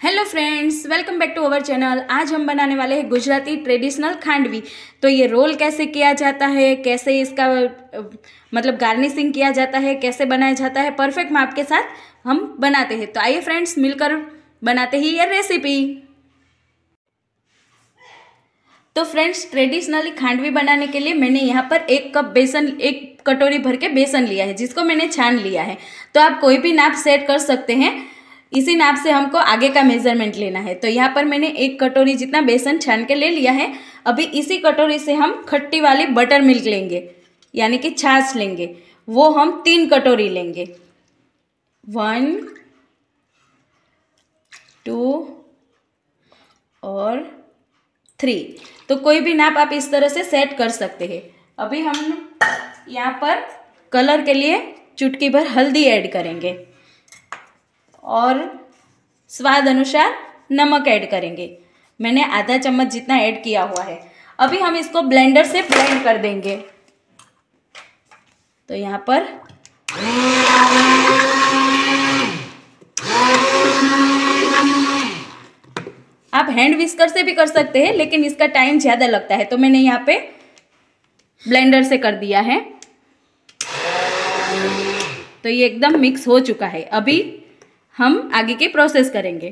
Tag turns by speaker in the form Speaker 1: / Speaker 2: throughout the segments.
Speaker 1: Hello friends welcome back to our channel आज हम बनाने वाले हैं गुजराती ट्रेडिशनल खांडवी। तो ये रोल कैसे किया जाता है, कैसे इसका मतलब गार्निशिंग किया जाता है, कैसे बनाया जाता है परफेक्ट माप के साथ हम बनाते हैं। तो आइए फ्रेंड्स मिलकर बनाते हैं ये रेसिपी तो फ्रेंड्स ट्रेडिशनली खांडवी बनाने के लिए मैंने यहाँ पर एक कप बेसन, एक कटोरी भर के बेसन लिया है, जिसको मैंने छान लिया है। तो आप कोई भी नाप सेट कर सकते हैं। इसी नाप से हमको आगे का मेज़रमेंट लेना है। तो यहाँ पर मैंने एक कटोरी जितना बेसन छान के ले लिया है, अभी इसी कटोरी से हम खट्टी वाली बटर मिल्क लेंगे, यानी कि छाछ लेंगे। वो हम तीन कटोरी लेंगे। वन टू और थ्री तो कोई भी नाप आप इस तरह से सेट कर सकते हैं। अभी हम यहाँ पर कलर के लिए चुटकी भर हल्दी ऐड करेंगे। और स्वाद अनुसार नमक ऐड करेंगे। मैंने आधा चम्मच जितना ऐड किया हुआ है। अभी हम इसको ब्लेंडर से ब्लेंड कर देंगे। तो यहाँ पर आप हैंड विस्कर से भी कर सकते हैं, लेकिन इसका टाइम ज़्यादा लगता है। तो मैंने यहाँ पे ब्लेंडर से कर दिया है। तो ये एकदम मिक्स हो चुका है। अभी हम आगे की प्रोसेस करेंगे।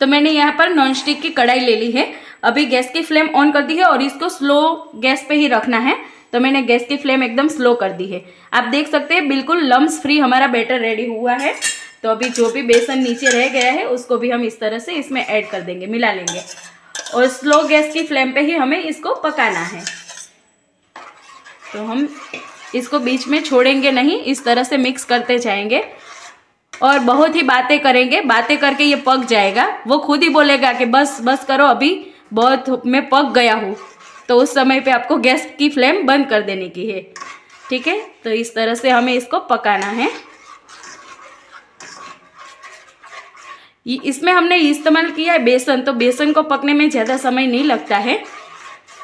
Speaker 1: तो मैंने यहाँ पर नॉन स्टिक की कढ़ाई ले ली है। अभी गैस की फ्लेम ऑन कर दी है और इसको स्लो गैस पे ही रखना है। तो मैंने गैस की फ्लेम एकदम स्लो कर दी है। आप देख सकते हैं, बिल्कुल लम्स फ्री हमारा बैटर रेडी हुआ है। तो अभी जो भी बेसन नीचे रह गया है, उसको भी हम इस तरह से इसमें ऐड कर देंगे, मिला लेंगे। और स्लो गैस की फ्लेम पे ही हमें इसको पकाना है। तो हम इसको बीच में छोड़ेंगे नहीं, इस तरह से मिक्स करते जाएँगे। और बहुत ही बातें करेंगे, बातें करके ये पक जाएगा। वो खुद ही बोलेगा कि बस बस करो, अभी बहुत मैं पक गया हूँ। तो उस समय पे आपको गैस की फ्लेम बंद कर देने की है। ठीक है? तो इस तरह से हमें इसको पकाना है। इसमें हमने इस्तेमाल किया है बेसन। तो बेसन को पकने में ज़्यादा समय नहीं लगता है।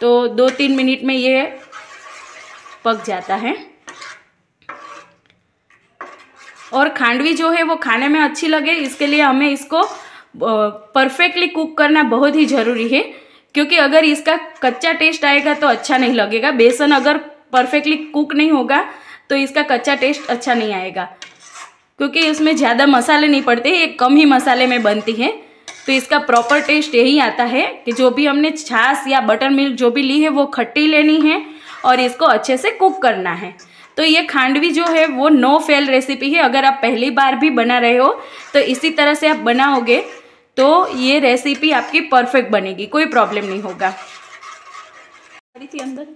Speaker 1: तो दो तीन मिनट में ये पक जाता है। और खांडवी जो है वो खाने में अच्छी लगे, इसके लिए हमें इसको परफेक्टली कुक करना बहुत ही ज़रूरी है, क्योंकि अगर इसका कच्चा टेस्ट आएगा तो अच्छा नहीं लगेगा। बेसन अगर परफेक्टली कुक नहीं होगा तो इसका कच्चा टेस्ट अच्छा नहीं आएगा, क्योंकि इसमें ज़्यादा मसाले नहीं पड़ते, ये कम ही मसाले में बनती है। तो इसका प्रॉपर टेस्ट यही आता है कि जो भी हमने छाछ या बटर मिल्क जो भी ली है, वो खट्टी लेनी है और इसको अच्छे से कुक करना है। तो ये खांडवी जो है, वो नो फेल रेसिपी है। अगर आप पहली बार भी बना रहे हो तो इसी तरह से आप बनाओगे तो ये रेसिपी आपकी परफेक्ट बनेगी। कोई प्रॉब्लम नहीं होगा। अंदर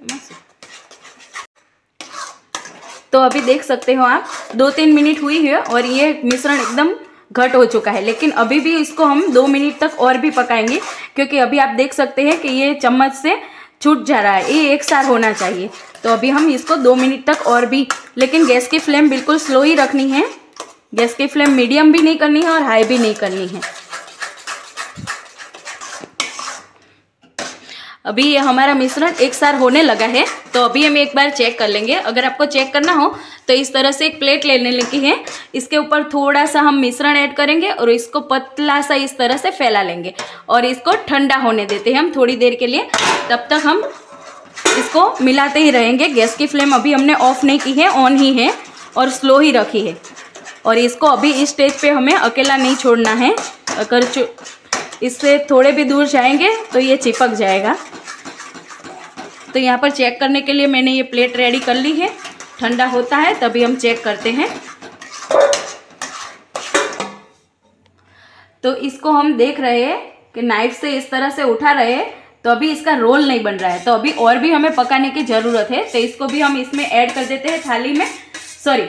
Speaker 1: तो अभी देख सकते हो आप दो तीन मिनट हुई है और ये मिश्रण एकदम घट हो चुका है। लेकिन अभी भी इसको हम दो मिनट तक और भी पकाएँगे, क्योंकि अभी आप देख सकते हैं कि ये चम्मच से छूट जा रहा है। ये एक सार होना चाहिए। तो अभी हम इसको दो मिनट तक और भी, लेकिन गैस की फ्लेम बिल्कुल स्लो ही रखनी है। गैस की फ्लेम मीडियम भी नहीं करनी है और हाई भी नहीं करनी है। अभी ये हमारा मिश्रण एक सार होने लगा है तो अभी हम एक बार चेक कर लेंगे। अगर आपको चेक करना हो तो इस तरह से एक प्लेट लेने लगी है। इसके ऊपर थोड़ा सा हम मिश्रण ऐड करेंगे और इसको पतला सा इस तरह से फैला लेंगे और इसको ठंडा होने देते हैं हम थोड़ी देर के लिए। तब तक हम इसको मिलाते ही रहेंगे। गैस की फ्लेम अभी हमने ऑफ़ नहीं की है ऑन ही है और स्लो ही रखी है। और इसको अभी इस स्टेज पे हमें अकेला नहीं छोड़ना है। अगर इससे थोड़े भी दूर जाएँगे तो ये चिपक जाएगा। तो यहाँ पर चेक करने के लिए मैंने ये प्लेट रेडी कर ली है। ठंडा होता है, तभी हम चेक करते हैं। तो इसको हम देख रहे हैं कि नाइफ से इस तरह से उठा रहे हैं तो अभी इसका रोल नहीं बन रहा है। तो अभी और भी हमें पकाने की ज़रूरत है तो इसको भी हम इसमें ऐड कर देते हैं थाली में सॉरी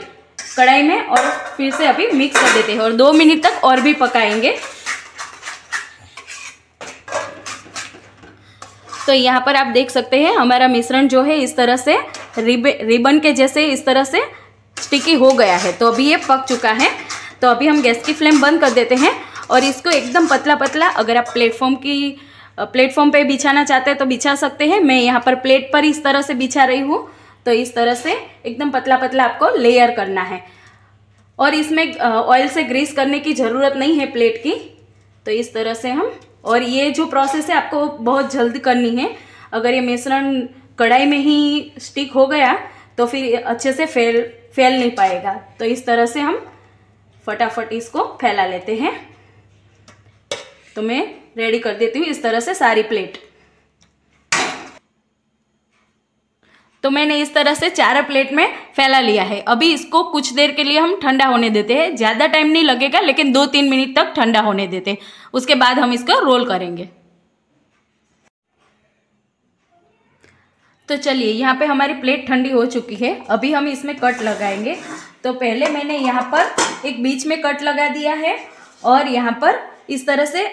Speaker 1: कढ़ाई में और फिर से अभी मिक्स कर देते हैं और दो मिनट तक और भी पकाएँगे। तो यहाँ पर आप देख सकते हैं, हमारा मिश्रण जो है इस तरह से रिब, रिबन के जैसे इस तरह से स्टिकी हो गया है। तो अभी ये पक चुका है। तो अभी हम गैस की फ्लेम बंद कर देते हैं और इसको एकदम पतला पतला अगर आप प्लेटफॉर्म की, प्लेटफॉर्म पे बिछाना चाहते हैं तो बिछा सकते हैं। मैं यहाँ पर प्लेट पर इस तरह से बिछा रही हूँ। तो इस तरह से एकदम पतला पतला आपको लेयर करना है। और इसमें ऑयल से ग्रीस करने की ज़रूरत नहीं है प्लेट की। तो इस तरह से हम और ये जो प्रोसेस है, आपको बहुत जल्द करनी है। अगर ये मिश्रण कढ़ाई में ही स्टिक हो गया तो फिर अच्छे से फैल फैल नहीं पाएगा। तो इस तरह से हम फटाफट इसको फैला लेते हैं। तो मैं रेडी कर देती हूँ इस तरह से सारी प्लेट तो मैंने इस तरह से चार प्लेट में फैला लिया है। अभी इसको कुछ देर के लिए हम ठंडा होने देते हैं। ज़्यादा टाइम नहीं लगेगा, लेकिन दो तीन मिनट तक ठंडा होने देते हैं। उसके बाद हम इसको रोल करेंगे। तो चलिए, यहाँ पे हमारी प्लेट ठंडी हो चुकी है। अभी हम इसमें कट लगाएँगे। तो पहले मैंने यहाँ पर एक बीच में कट लगा दिया है और यहाँ पर इस तरह से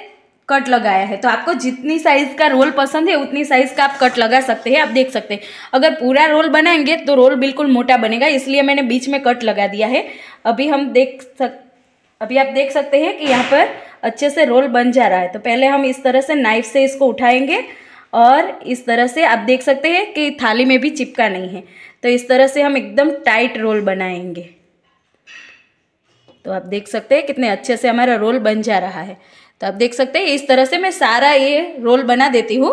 Speaker 1: कट लगाया है। तो आपको जितनी साइज़ का रोल पसंद है, उतनी साइज़ का आप कट लगा सकते हैं, आप देख सकते हैं। अगर पूरा रोल बनाएँगे तो रोल बिल्कुल मोटा बनेगा, इसलिए मैंने बीच में कट लगा दिया है। अभी हम देख सक, अभी आप देख सकते हैं कि यहाँ पर अच्छे से रोल बन जा रहा है। तो पहले हम इस तरह से नाइफ से इसको उठाएँगे और इस तरह से आप देख सकते हैं कि थाली में भी चिपका नहीं है। तो इस तरह से हम एकदम टाइट रोल बनाएँगे। तो आप देख सकते हैं कितने अच्छे से हमारा रोल बन जा रहा है। तो आप देख सकते हैं इस तरह से मैं सारा ये रोल बना देती हूँ।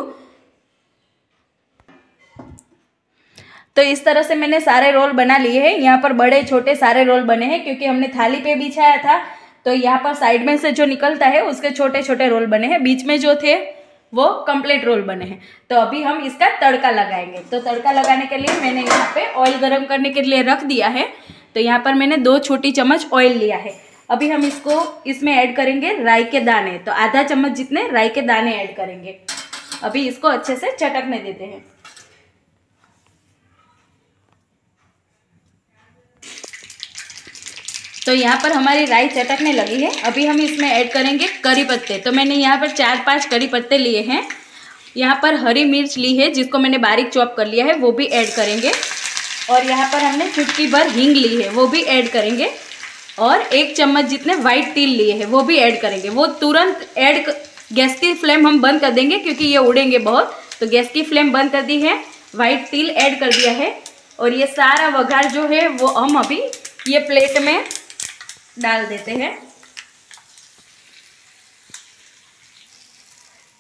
Speaker 1: तो इस तरह से मैंने सारे रोल बना लिए हैं। यहाँ पर बड़े छोटे सारे रोल बने हैं क्योंकि हमने थाली पे बिछाया था। तो यहाँ पर साइड में से जो निकलता है उसके छोटे छोटे रोल बने हैं। बीच में जो थे वो कंप्लीट रोल बने हैं। तो अभी हम इसका तड़का लगाएँगे। तो तड़का लगाने के लिए मैंने यहाँ पे ऑयल गर्म करने के लिए रख दिया है। तो यहाँ पर मैंने दो छोटी चम्मच ऑयल लिया है। अभी हम इसको इसमें ऐड करेंगे राई के दाने। तो आधा चम्मच जितने राई के दाने ऐड करेंगे। अभी इसको अच्छे से चटकने देते हैं। तो यहाँ पर हमारी राई चटकने लगी है। अभी हम इसमें ऐड करेंगे करी पत्ते। तो मैंने यहाँ पर चार पाँच करी पत्ते लिए हैं। यहाँ पर हरी मिर्च ली है, जिसको मैंने बारीक चॉप कर लिया है, वो भी ऐड करेंगे। और यहाँ पर हमने चुटकी भर हींग ली है, वो भी ऐड करेंगे। और एक चम्मच जितने वाइट तिल लिए हैं, वो भी ऐड करेंगे। वो तुरंत ऐड गैस की फ्लेम हम बंद कर देंगे, क्योंकि ये उड़ेंगे बहुत। तो गैस की फ्लेम बंद कर दी है वाइट तिल ऐड कर दिया है। और ये सारा वघार जो है, वो हम अभी ये प्लेट में डाल देते हैं।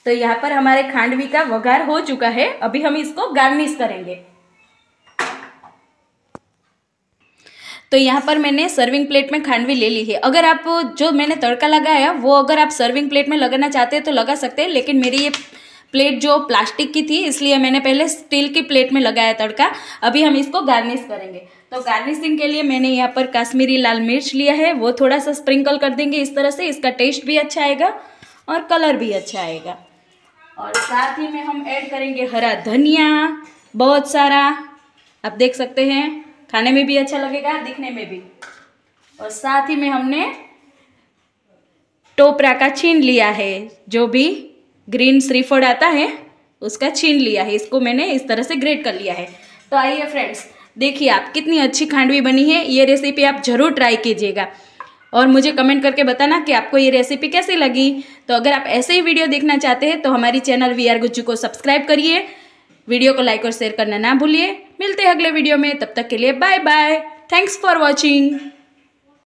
Speaker 1: तो यहाँ पर हमारे खांडवी का वघार हो चुका है। अभी हम इसको गार्निश करेंगे। तो यहाँ पर मैंने सर्विंग प्लेट में खांडवी ले ली है। अगर आप जो मैंने तड़का लगाया, वो अगर आप सर्विंग प्लेट में लगाना चाहते हैं तो लगा सकते हैं, लेकिन मेरी ये प्लेट जो प्लास्टिक की थी, इसलिए मैंने पहले स्टील की प्लेट में लगाया तड़का। अभी हम इसको गार्निश करेंगे। तो गार्निशिंग के लिए मैंने यहाँ पर काश्मीरी लाल मिर्च लिया है। वो थोड़ा सा स्प्रिंकल कर देंगे इस तरह से। इसका टेस्ट भी अच्छा आएगा और कलर भी अच्छा आएगा। और साथ ही में हम ऐड करेंगे हरा धनिया। बहुत सारा, आप देख सकते हैं। खाने में भी अच्छा लगेगा, दिखने में भी। और साथ ही में हमने टोपरा का छीन लिया है, जो भी ग्रीन श्रीफोर्ड आता है, उसका छीन लिया है। इसको मैंने इस तरह से ग्रेट कर लिया है। तो आइए फ्रेंड्स देखिए आप कितनी अच्छी खांडवी बनी है। ये रेसिपी आप ज़रूर ट्राई कीजिएगा। और मुझे कमेंट करके बताना कि आपको ये रेसिपी कैसी लगी। तो अगर आप ऐसे ही वीडियो देखना चाहते हैं तो हमारी चैनल वी आर गुज्जू को सब्सक्राइब करिए। वीडियो को लाइक और शेयर करना ना भूलिए। मिलते हैं अगले वीडियो में। तब तक के लिए bye bye thanks for watching